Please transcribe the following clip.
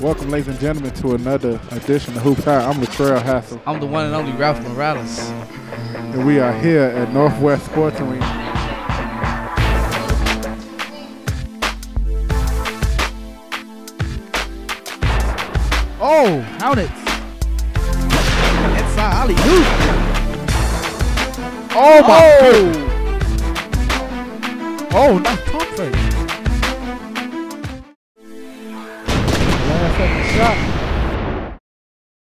Welcome, ladies and gentlemen, to another edition of Hoops High. I'm Latrell Hassel, I'm the one and only Ralph Morales. and we are here at Northwest Sports Arena. Oh, Hornets. Inside alley oop. Oh my! Oh, nice pump fake. Texas.